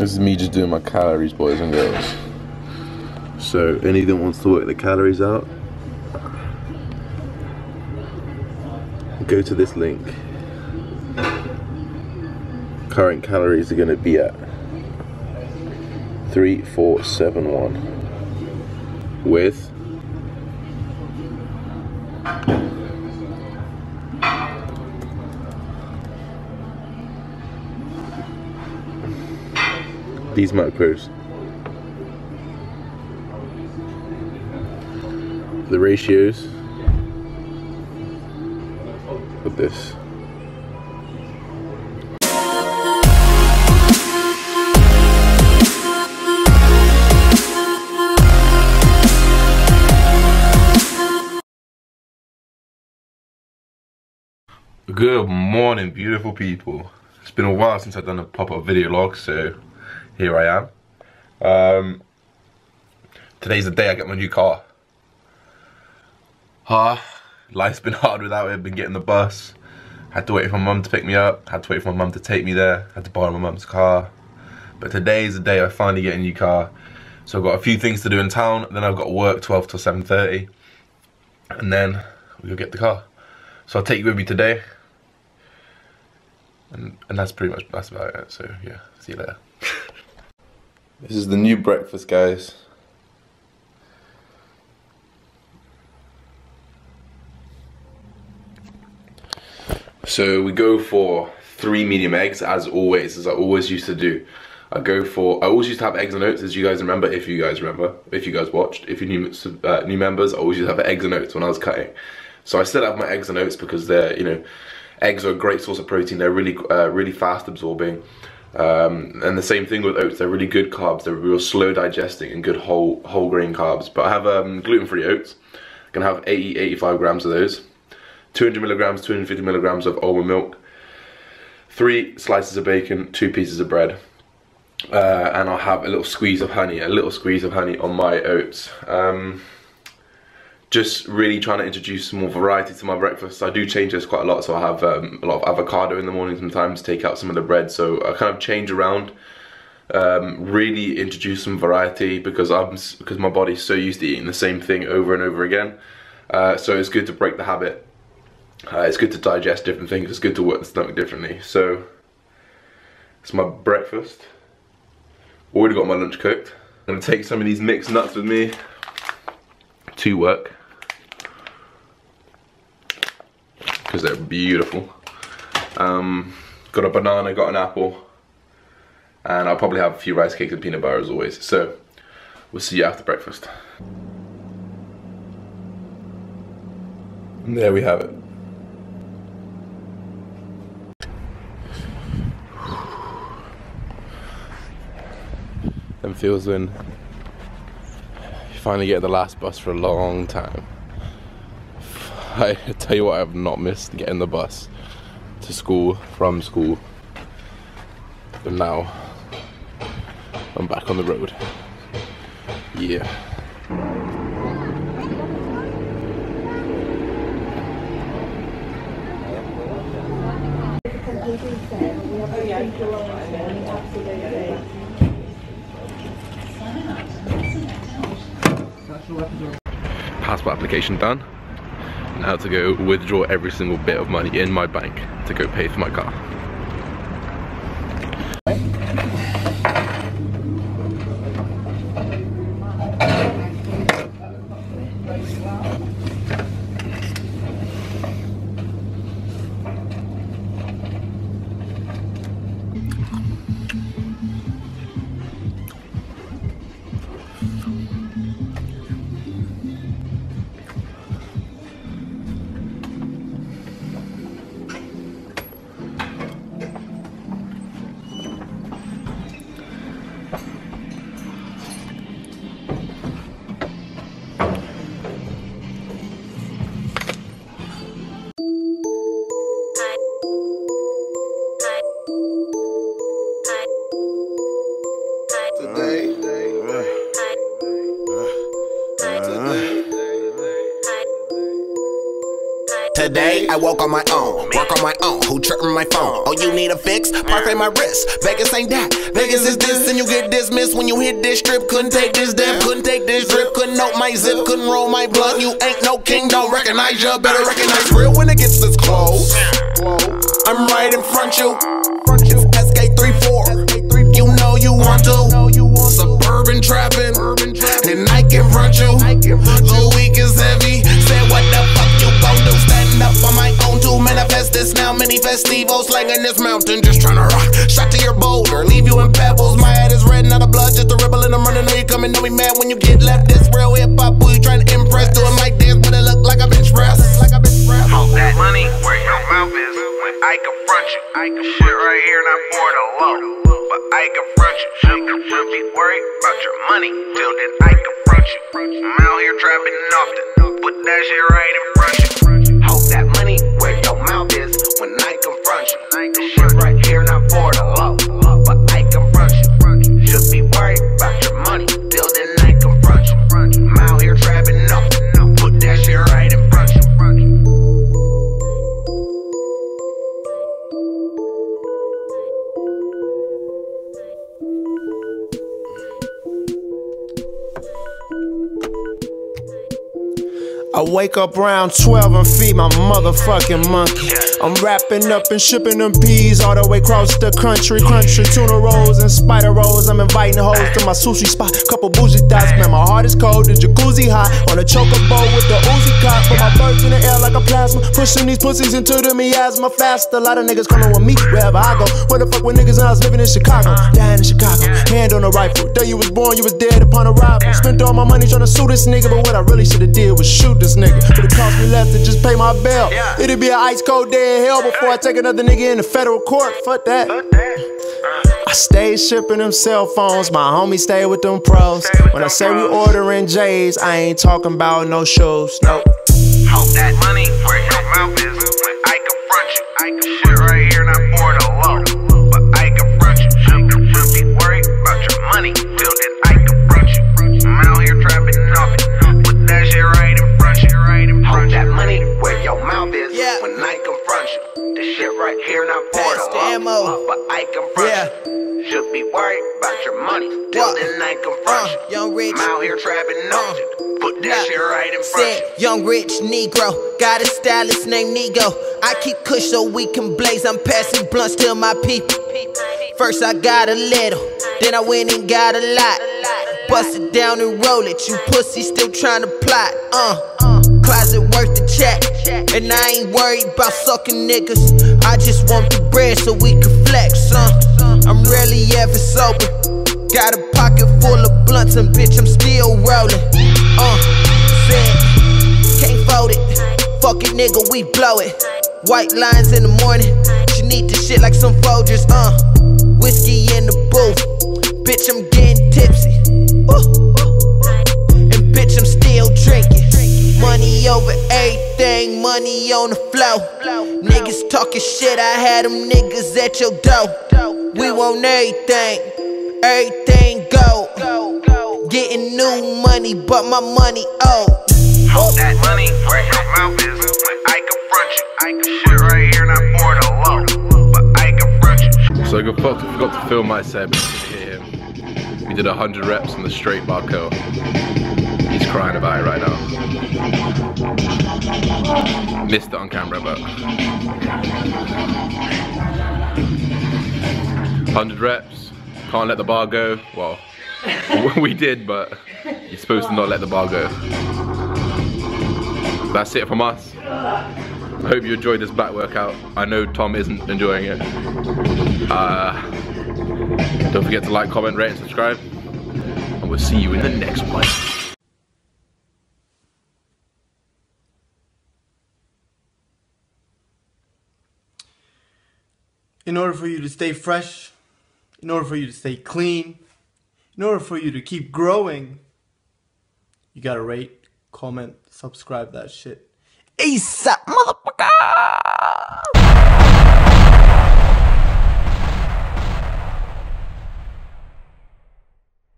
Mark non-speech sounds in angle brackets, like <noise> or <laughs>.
This is me just doing my calories, boys and girls. So, anyone that wants to work the calories out, go to this link. Current calories are going to be at 3471 with these macros. The ratios of this. Good morning, beautiful people. It's been a while since I've done a pop-up video log, so here I am. Um, today's the day I get my new car. Ah, life's been hard without it, been getting the bus. Had to wait for my mum to pick me up, had to wait for my mum to take me there, had to borrow my mum's car. But today is the day I finally get a new car. So I've got a few things to do in town, then I've got work 12 till 7.30. And then we'll get the car. So I'll take you with me today. And, and that's pretty much, that's about it. So yeah, see you later. This is the new breakfast, guys. So we go for three medium eggs as always, as I always used to do. I go for, I always used to have eggs and oats as you guys remember, if you guys remember, if you guys watched, if you're new, uh, new members, I always used to have eggs and oats when I was cutting. So I still have my eggs and oats because they're, you know, eggs are a great source of protein, they're really, uh, really fast absorbing. Um, and the same thing with oats, they're really good carbs, they're real slow digesting and good whole, whole grain carbs. But I have um, gluten-free oats, I can have 80, 85 grams of those. 200 milligrams, 250 milligrams of almond milk, three slices of bacon, two pieces of bread, uh, and I'll have a little squeeze of honey, a little squeeze of honey on my oats. Um, just really trying to introduce some more variety to my breakfast. I do change this quite a lot, so I have um, a lot of avocado in the morning sometimes, take out some of the bread, so I kind of change around. Um, really introduce some variety because I'm because my body's so used to eating the same thing over and over again. Uh, so it's good to break the habit uh, it's good to digest different things, it's good to work the stomach differently. So, it's my breakfast. Already got my lunch cooked. I'm gonna take some of these mixed nuts with me to work. Because they're beautiful. Um, got a banana, got an apple. And I'll probably have a few rice cakes and peanut butter as always. So, we'll see you after breakfast. And there we have it. <sighs> them feels when you finally get the last bus for a long time. <laughs> I tell you what, I have not missed getting the bus to school, from school. But now, I'm back on the road. Yeah. Passport application done. Now to go withdraw every single bit of money in my bank to go pay for my car. Today. I walk on my own, work on my own. Who tripping my phone? Oh, you need a fix? Parfait my wrist. Vegas ain't that. Vegas is this, and you get dismissed when you hit this strip. Couldn't take this dip, couldn't take this drip, couldn't note my zip, couldn't roll my blunt. You ain't no king, don't recognize ya. Better recognize real when it gets this close. I'm right in front you. Festivals slanging this mountain. Just tryna rock. Shot to your boulder. Leave you in pebbles. My head is red, not a blood. Just a ribble and I'm running. Know you coming. Know me mad when you get left. This real hip hop. Who you trying to impress? Doing like this, but it look like I've been stressed. Like I've been stressed. Hold that money where your mouth is when I confront you. I can shit right here, not for the low. But I confront you. Should, should be worried about your money till then I confront you. I'm out here trapping often. Put that shit right in I wake up around 12 and feed my motherfucking monkey. I'm wrapping up and shipping them peas all the way across the country. Country tuna rolls and spider rolls. I'm inviting hoes to my sushi spot. Couple bougie dots, man. My heart is cold, the jacuzzi hot. On a chocobo with the Uzi cop. Put my birds in the air like a plasma. Pushing these pussies into the miasma fast. A lot of niggas coming with me wherever I go. Where the fuck with niggas when I was living in Chicago? Uh-huh. Dying in Chicago. Hand on a rifle. Day you was born, you was dead upon arrival. Spent all my money trying to sue this nigga, but what I really should have did was shoot this nigga. But it cost me less to just pay my bail. It'd be an ice cold day in hell before I take another nigga in the federal court. Fuck that. I stay shipping them cell phones. My homies stay with them pros. When I say we ordering J's, I ain't talking about no shoes. Nope. Hold that money where your mouth is right in front Said, you. young rich Negro, got a stylist named Nego. I keep kush so we can blaze. I'm passing blunts to my people. First I got a little, then I went and got a lot. Bust it down and roll it. You pussy still trying to plot. Uh, closet worth the check, and I ain't worried about sucking niggas. I just want the bread so we can flex. Uh, I'm rarely ever sober. Got a pocket full of blunts and bitch, I'm still rolling. Uh, said, can't fold it. Fuck it, nigga, we blow it. White lines in the morning. She need the shit like some Folgers, uh. Whiskey in the booth. Bitch, I'm getting tipsy. And bitch, I'm still drinking. Money over everything, money on the flow. Niggas talking shit, I had them niggas at your door. We want everything, everything go. Getting new money, but my money old. Hold that money where your mouth is I confront you. I can shit right here, not for the low. But I confront you. So I forgot to, forgot to film my set. We did 100 reps on the straight bar curl. He's crying about it right now. Missed it on camera, but. 100 reps, can't let the bar go. Well, <laughs> we did, but you're supposed to not let the bar go. That's it from us. I hope you enjoyed this back workout. I know Tom isn't enjoying it. Uh, don't forget to like, comment, rate, and subscribe. And we'll see you in the next one. in order for you to stay fresh, in order for you to stay clean, in order for you to keep growing, you gotta rate, comment, subscribe that shit. ASAP, mother.